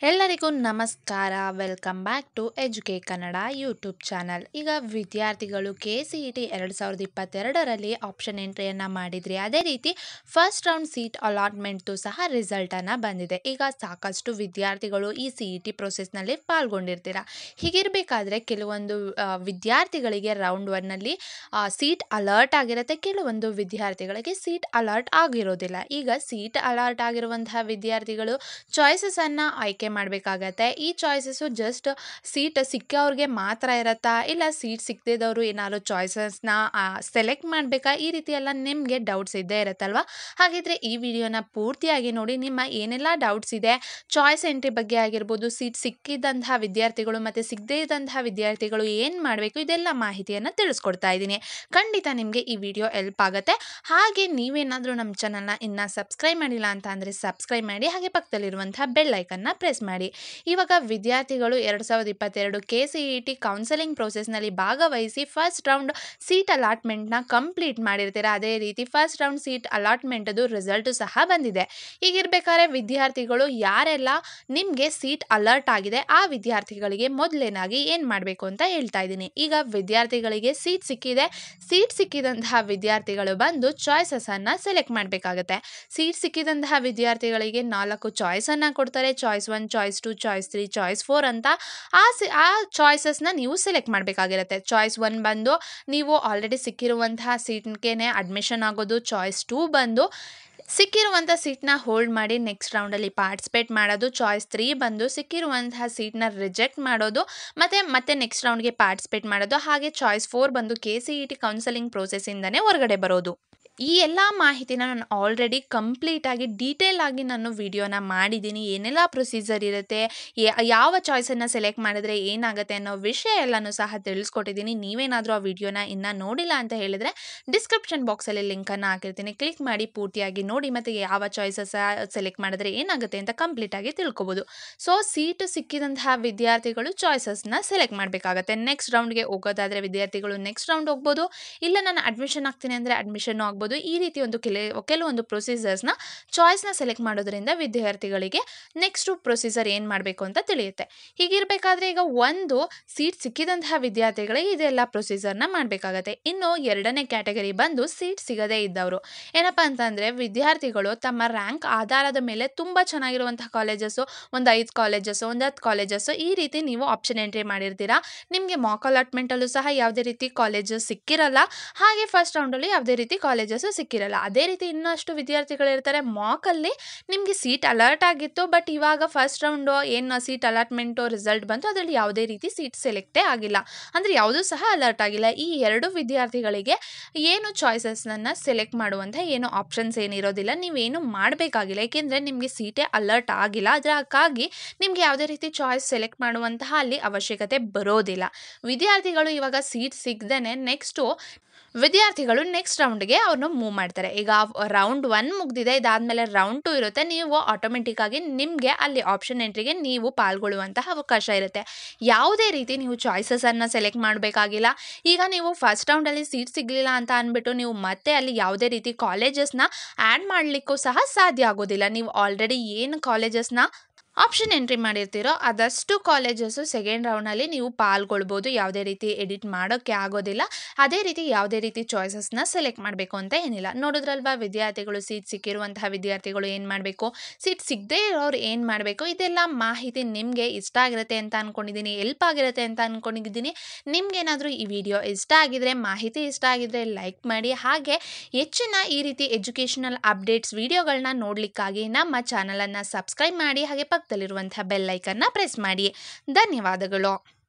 ಎಲ್ಲರಿಗೂ ನಮಸ್ಕಾರ. Welcome back to ಎಜುಕೆ ಕನ್ನಡ ಯೂಟ್ಯೂಬ್ ಚಾನಲ್ ಈಗ ವಿದ್ಯಾರ್ಥಿಗಳು ಕೆ ಸಿ ಇ ಟಿ ಎರಡು ಸಾವಿರದ ಇಪ್ಪತ್ತೆರಡರಲ್ಲಿ ಆಪ್ಷನ್ ಎಂಟ್ರಿಯನ್ನು ಮಾಡಿದ್ರಿ ಅದೇ ರೀತಿ ಫಸ್ಟ್ ರೌಂಡ್ ಸೀಟ್ ಅಲಾಟ್ಮೆಂಟು ಸಹ ರಿಸಲ್ಟನ್ನು ಬಂದಿದೆ. ಈಗ ಸಾಕಷ್ಟು ವಿದ್ಯಾರ್ಥಿಗಳು ಈ ಸಿ ಇ ಟಿ ಪ್ರೊಸೆಸ್ನಲ್ಲಿ ಪಾಲ್ಗೊಂಡಿರ್ತೀರ? ಹೀಗಿರಬೇಕಾದ್ರೆ ಕೆಲವೊಂದು ವಿದ್ಯಾರ್ಥಿಗಳಿಗೆ ರೌಂಡ್ ಒನ್ನಲ್ಲಿ ಸೀಟ್ ಅಲರ್ಟ್ ಆಗಿರುತ್ತೆ. ಕೆಲವೊಂದು ವಿದ್ಯಾರ್ಥಿಗಳಿಗೆ ಸೀಟ್ ಅಲರ್ಟ್ ಆಗಿರೋದಿಲ್ಲ. ಈಗ ಸೀಟ್ ಅಲರ್ಟ್ ಆಗಿರುವಂತಹ ವಿದ್ಯಾರ್ಥಿಗಳು ಚಾಯ್ಸಸನ್ನು ಆಯ್ಕೆ ಮಾಡಬೇಕಾಗತ್ತೆ. ಈ ಚಾಯ್ಸಸ್ಸು ಜಸ್ಟ್ ಸೀಟ್ ಸಿಕ್ಕವ್ರಿಗೆ ಮಾತ್ರ ಇರತ್ತಾ? ಇಲ್ಲ ಸೀಟ್ ಸಿಕ್ಕದಿದ್ದವರು ಏನಾದ್ರು ಚಾಯ್ಸಸ್ನ ಸೆಲೆಕ್ಟ್ ಮಾಡಬೇಕಾ? ಈ ರೀತಿ ಎಲ್ಲ ನಿಮಗೆ ಡೌಟ್ಸ್ ಇದ್ದೇ ಇರುತ್ತಲ್ವ? ಹಾಗಿದ್ರೆ ಈ ವಿಡಿಯೋನ ಪೂರ್ತಿಯಾಗಿ ನೋಡಿ. ನಿಮ್ಮ ಏನೆಲ್ಲ ಡೌಟ್ಸ್ ಇದೆ? ಚಾಯ್ಸ್ ಎಂಟ್ರಿ ಬಗ್ಗೆ ಆಗಿರ್ಬೋದು ಸೀಟ್ ಸಿಕ್ಕಿದ್ದಂತಹ ವಿದ್ಯಾರ್ಥಿಗಳು ಮತ್ತು ಸಿಗದೇ ಇದ್ದಂತಹ ವಿದ್ಯಾರ್ಥಿಗಳು ಏನು ಮಾಡಬೇಕು? ಇದೆಲ್ಲ ಮಾಹಿತಿಯನ್ನು ತಿಳಿಸ್ಕೊಡ್ತಾ ಇದ್ದೀನಿ. ಖಂಡಿತ ನಿಮಗೆ ಈ ವಿಡಿಯೋ ಎಲ್ಪ್ ಆಗುತ್ತೆ. ಹಾಗೆ ನೀವೇನಾದರೂ ನಮ್ಮ ಚಾನಲ್ನ ಇನ್ನೂ ಸಬ್ಸ್ಕ್ರೈಬ್ ಮಾಡಿಲ್ಲ ಅಂತ ಅಂದರೆ ಸಬ್ಸ್ಕ್ರೈಬ್ ಮಾಡಿ. ಹಾಗೆ ಪಕ್ಕದಲ್ಲಿರುವಂತಹ ಬೆಲ್ಲೈಕನ್ನ ಐಕನ್ನ ಮಾಡಿ. ಇವಾಗ ವಿದ್ಯಾರ್ಥಿಗಳು ಎರಡು ಸಾವಿರದ ಇಪ್ಪತ್ತೆರಡು K C E T counselling ಪ್ರೊಸೆಸ್ನಲ್ಲಿ ಭಾಗವಹಿಸಿ ಫಸ್ಟ್ ರೌಂಡ್ ಸೀಟ್ ಅಲಾಟ್ಮೆಂಟ್ನ ಕಂಪ್ಲೀಟ್ ಮಾಡಿರ್ತೀರ? ಅದೇ ರೀತಿ ಫಸ್ಟ್ ರೌಂಡ್ ಸೀಟ್ ಅಲಾಟ್ಮೆಂಟದು ರಿಸಲ್ಟು ಸಹ ಬಂದಿದೆ. ಈಗಿರ್ಬೇಕಾದ್ರೆ ವಿದ್ಯಾರ್ಥಿಗಳು ಯಾರೆಲ್ಲ ನಿಮಗೆ ಸೀಟ್ ಅಲರ್ಟ್ ಆಗಿದೆ, ಆ ವಿದ್ಯಾರ್ಥಿಗಳಿಗೆ ಮೊದಲೇನಾಗಿ ಏನು ಮಾಡಬೇಕು ಅಂತ ಹೇಳ್ತಾ ಇದ್ದೀನಿ. ಈಗ ವಿದ್ಯಾರ್ಥಿಗಳಿಗೆ ಸೀಟ್ ಸಿಕ್ಕಿದೆ. ಸೀಟ್ ಸಿಕ್ಕಿದಂತಹ ವಿದ್ಯಾರ್ಥಿಗಳು ಬಂದು ಚಾಯ್ಸಸನ್ನು ಸೆಲೆಕ್ಟ್ ಮಾಡಬೇಕಾಗತ್ತೆ. ಸೀಟ್ ಸಿಕ್ಕಿದಂತಹ ವಿದ್ಯಾರ್ಥಿಗಳಿಗೆ ನಾಲ್ಕು ಚಾಯ್ಸನ್ನು ಕೊಡ್ತಾರೆ. Choice one choice two choice three choice four ಅಂತ ಆ ಸಿ, ಆ ಚಾಯ್ಸಸ್ನ ನೀವು ಸೆಲೆಕ್ಟ್ ಮಾಡಬೇಕಾಗಿರುತ್ತೆ. ಚಾಯ್ಸ್ ಒನ್ ಬಂದು ನೀವು ಆಲ್ರೆಡಿ ಸಿಕ್ಕಿರುವಂತಹ ಸೀಟ್ಗೆ ಅಡ್ಮಿಷನ್ ಆಗೋದು ಚಾಯ್ಸ್ ಟೂ ಬಂದು ಸಿಕ್ಕಿರುವಂಥ ಸೀಟ್ನ ಹೋಲ್ಡ್ ಮಾಡಿ ನೆಕ್ಸ್ಟ್ ರೌಂಡಲ್ಲಿ ಪಾರ್ಟಿಸಿಪೇಟ್ ಮಾಡೋದು ಚಾಯ್ಸ್ ತ್ರೀ ಬಂದು ಸಿಕ್ಕಿರುವಂತಹ ಸೀಟ್ನ ರಿಜೆಕ್ಟ್ ಮಾಡೋದು, ಮತ್ತು, ಮತ್ತೆ ನೆಕ್ಸ್ಟ್ ರೌಂಡ್ಗೆ ಪಾರ್ಟಿಸಿಪೇಟ್ ಮಾಡೋದು, ಹಾಗೆ ಚಾಯ್ಸ್ ಫೋರ್ ಬಂದು K C E T counselling ಪ್ರೋಸೆಸ್ಸಿಂದನೇ ಹೊರಗಡೆ ಬರೋದು. ಈ ಎಲ್ಲ ಮಾಹಿತಿನ ನಾನು ಆಲ್ರೆಡಿ ಕಂಪ್ಲೀಟಾಗಿ ಡೀಟೇಲ್ ಆಗಿ ನಾನು ವಿಡಿಯೋನ ಮಾಡಿದ್ದೀನಿ. ಏನೆಲ್ಲ ಪ್ರೊಸೀಜರ್ ಇರುತ್ತೆ ಯಾವ ಚಾಯ್ಸನ್ನು ಸೆಲೆಕ್ಟ್ ಮಾಡಿದ್ರೆ ಏನಾಗುತ್ತೆ ಅನ್ನೋ ವಿಷಯ ಎಲ್ಲನೂ ಸಹ ತಿಳಿಸ್ಕೊಟ್ಟಿದ್ದೀನಿ. ನೀವೇನಾದರೂ ಆ ವಿಡಿಯೋನ ಇನ್ನೂ ನೋಡಿಲ್ಲ ಅಂತ ಹೇಳಿದರೆ ಡಿಸ್ಕ್ರಿಪ್ಷನ್ ಬಾಕ್ಸಲ್ಲಿ ಲಿಂಕನ್ನು ಹಾಕಿರ್ತೀನಿ. ಕ್ಲಿಕ್ ಮಾಡಿ ಪೂರ್ತಿಯಾಗಿ ನೋಡಿ ಮತ್ತು ಯಾವ ಚಾಯ್ಸಸ್ ಸೆಲೆಕ್ಟ್ ಮಾಡಿದ್ರೆ ಏನಾಗುತ್ತೆ ಅಂತ ಕಂಪ್ಲೀಟಾಗಿ ತಿಳ್ಕೊಬೋದು. ಸೊ ಸೀಟು ಸಿಕ್ಕಿದಂತಹ ವಿದ್ಯಾರ್ಥಿಗಳು ಚಾಯ್ಸಸ್ನ ಸೆಲೆಕ್ಟ್ ಮಾಡಬೇಕಾಗತ್ತೆ. ನೆಕ್ಸ್ಟ್ ರೌಂಡ್ಗೆ ಹೋಗೋದಾದರೆ ವಿದ್ಯಾರ್ಥಿಗಳು ನೆಕ್ಸ್ಟ್ ರೌಂಡ್ ಹೋಗ್ಬೋದು. ಇಲ್ಲ ನಾನು ಅಡ್ಮಿಷನ್ ಆಗ್ತೀನಿ ಅಂದರೆ ಅಡ್ಮಿಷನ್ ಆಗ್ಬೋದು. ಈ ರೀತಿ ಒಂದು ಕೆಲ ಕೆಲವೊಂದು ಪ್ರೊಸೀಜರ್ಸ್ನ ಚಾಯ್ಸ್ನ ಸೆಲೆಕ್ಟ್ ಮಾಡೋದ್ರಿಂದ ವಿದ್ಯಾರ್ಥಿಗಳಿಗೆ ನೆಕ್ಸ್ಟು ಪ್ರೊಸೀಜರ್ ಏನು ಮಾಡಬೇಕು ಅಂತ ತಿಳಿಯುತ್ತೆ. ಹೀಗಿರಬೇಕಾದ್ರೆ ಈಗ ಒಂದು ಸೀಟ್ ಸಿಕ್ಕಿದಂತಹ ವಿದ್ಯಾರ್ಥಿಗಳಿಗೆ ಇದೆಲ್ಲ ಪ್ರೊಸೀಜರ್ನ ಮಾಡಬೇಕಾಗತ್ತೆ. ಇನ್ನು ಎರಡನೇ ಕ್ಯಾಟಗರಿ ಬಂದು ಸೀಟ್ ಸಿಗದೇ ಇದ್ದವರು. ಏನಪ್ಪ ಅಂತಂದರೆ ವಿದ್ಯಾರ್ಥಿಗಳು ತಮ್ಮ ರ್ಯಾಂಕ್ ಆಧಾರದ ಮೇಲೆ ತುಂಬ ಚೆನ್ನಾಗಿರುವಂತಹ ಕಾಲೇಜಸ್ಸು ಒಂದು ಐದು ಕಾಲೇಜಸ್ಸು ಒಂದು ಹತ್ತು ಕಾಲೇಜಸ್ಸು ಈ ರೀತಿ ನೀವು ಆಪ್ಷನ್ ಎಂಟ್ರಿ ಮಾಡಿರ್ತೀರಾ. ನಿಮಗೆ ಮಾಕ್ ಅಲಾಟ್ಮೆಂಟಲ್ಲೂ ಸಹ ಯಾವುದೇ ರೀತಿ ಕಾಲೇಜಸ್ ಸಿಕ್ಕಿರಲ್ಲ. ಹಾಗೆ ಫಸ್ಟ್ ರೌಂಡಲ್ಲಿ ಯಾವುದೇ ರೀತಿ ಕಾಲೇಜಸ್ಸು ಸಿಕ್ಕಿರಲ್ಲ. ಅದೇ ರೀತಿ ಇನ್ನಷ್ಟು ವಿದ್ಯಾರ್ಥಿಗಳಿರ್ತಾರೆ. ಮಾಕಲ್ಲಿ ನಿಮಗೆ ಸೀಟ್ ಅಲರ್ಟ್ ಆಗಿತ್ತು. ಬಟ್ ಇವಾಗ ಫಸ್ಟ್ ರೌಂಡು ಏನು ಸೀಟ್ ಅಲಾಟ್ಮೆಂಟು ರಿಸಲ್ಟ್ ಬಂತು. ಅದರಲ್ಲಿ ಯಾವುದೇ ರೀತಿ ಸೀಟ್ ಸೆಲೆಕ್ಟೇ ಆಗಿಲ್ಲ. ಅಂದರೆ ಯಾವುದೂ ಸಹ ಅಲರ್ಟ್ ಆಗಿಲ್ಲ. ಈ ಎರಡು ವಿದ್ಯಾರ್ಥಿಗಳಿಗೆ ಏನು ಚಾಯ್ಸಸ್ನನ್ನು ಸೆಲೆಕ್ಟ್ ಮಾಡುವಂಥ ಏನು ಆಪ್ಷನ್ಸ್ ಏನಿರೋದಿಲ್ಲ ನೀವೇನು ಮಾಡಬೇಕಾಗಿಲ್ಲ. ಏಕೆಂದರೆ ನಿಮಗೆ ಸೀಟೇ ಅಲರ್ಟ್ ಆಗಿಲ್ಲ. ಅದಕ್ಕಾಗಿ ನಿಮಗೆ ಯಾವುದೇ ರೀತಿ ಚಾಯ್ಸ್ ಸೆಲೆಕ್ಟ್ ಮಾಡುವಂತಹ ಅಲ್ಲಿ ಅವಶ್ಯಕತೆ ಬರೋದಿಲ್ಲ. ವಿದ್ಯಾರ್ಥಿಗಳು ಇವಾಗ ಸೀಟ್ ಸಿಗದೇ ನೆಕ್ಸ್ಟು ವಿದ್ಯಾರ್ಥಿಗಳು ನೆಕ್ಸ್ಟ್ ರೌಂಡ್ಗೆ ಅವ್ರನ್ನ ಮೂವ್ ಮಾಡ್ತಾರೆ. ಈಗ ರೌಂಡ್ ಒನ್ ಮುಗ್ದಿದೆ, ಇದಾದಮೇಲೆ ರೌಂಡ್ ಟು ಇರುತ್ತೆ. ನೀವು ಆಟೋಮೆಟಿಕ್ಕಾಗಿ ನಿಮಗೆ ಅಲ್ಲಿ ಆಪ್ಷನ್ ಎಂಟ್ರಿಗೆ ನೀವು ಪಾಲ್ಗೊಳ್ಳುವಂತಹ ಅವಕಾಶ ಇರುತ್ತೆ. ಯಾವುದೇ ರೀತಿ ನೀವು ಚಾಯ್ಸಸನ್ನು ಸೆಲೆಕ್ಟ್ ಮಾಡಬೇಕಾಗಿಲ್ಲ. ಈಗ ನೀವು ಫಸ್ಟ್ ರೌಂಡಲ್ಲಿ ಸೀಟ್ ಸಿಗಲಿಲ್ಲ ಅಂತ ಅಂದ್ಬಿಟ್ಟು ನೀವು ಮತ್ತೆ ಅಲ್ಲಿ ಯಾವುದೇ ರೀತಿ ಕಾಲೇಜಸ್ನ ಆ್ಯಡ್ ಮಾಡಲಿಕ್ಕೂ ಸಹ ಸಾಧ್ಯ ಆಗೋದಿಲ್ಲ. ನೀವು ಆಲ್ರೆಡಿ ಏನು ಕಾಲೇಜಸ್ನ ಆಪ್ಷನ್ ಎಂಟ್ರಿ ಮಾಡಿರ್ತೀರೋ, ಅದಷ್ಟು ಕಾಲೇಜಸ್ಸು ಸೆಕೆಂಡ್ ರೌಂಡಲ್ಲಿ ನೀವು ಪಾಲ್ಗೊಳ್ಬೋದು. ಯಾವುದೇ ರೀತಿ ಎಡಿಟ್ ಮಾಡೋಕ್ಕೆ ಆಗೋದಿಲ್ಲ. ಅದೇ ರೀತಿ ಯಾವುದೇ ರೀತಿ ಚಾಯ್ಸಸ್ನ ಸೆಲೆಕ್ಟ್ ಮಾಡಬೇಕು ಅಂತ ಏನಿಲ್ಲ. ನೋಡಿದ್ರಲ್ವಾ, ವಿದ್ಯಾರ್ಥಿಗಳು ಸೀಟ್ ಸಿಕ್ಕಿರುವಂತಹ ವಿದ್ಯಾರ್ಥಿಗಳು ಏನು ಮಾಡಬೇಕು? ಸೀಟ್ ಸಿಗದೇ ಇರೋರು ಏನು ಮಾಡಬೇಕು? ಇದೆಲ್ಲ ಮಾಹಿತಿ ನಿಮಗೆ ಇಷ್ಟ ಆಗಿರುತ್ತೆ ಅಂತ ಅಂದ್ಕೊಂಡಿದ್ದೀನಿ ಎಲ್ಪ್ ಆಗಿರುತ್ತೆ ಅಂತ ಅಂದ್ಕೊಂಡಿದ್ದೀನಿ ನಿಮಗೇನಾದರೂ ಈ ವಿಡಿಯೋ ಇಷ್ಟ ಆಗಿದ್ರೆ, ಮಾಹಿತಿ ಇಷ್ಟ ಆಗಿದ್ರೆ ಲೈಕ್ ಮಾಡಿ. ಹಾಗೆ ಹೆಚ್ಚಿನ ಈ ರೀತಿ ಎಜುಕೇಷನಲ್ ಅಪ್ಡೇಟ್ಸ್ ವಿಡಿಯೋಗಳನ್ನ ನೋಡಲಿಕ್ಕಾಗಿ ನಮ್ಮ ಚಾನಲನ್ನು ಸಬ್ಸ್ಕ್ರೈಬ್ ಮಾಡಿ. ಹಾಗೆ ಪಕ್ಕದಲ್ಲಿರುವಂಥ ಬೆಲ್ ಐಕನ್ನ ಪ್ರೆಸ್ ಮಾಡಿ. ಧನ್ಯವಾದಗಳು.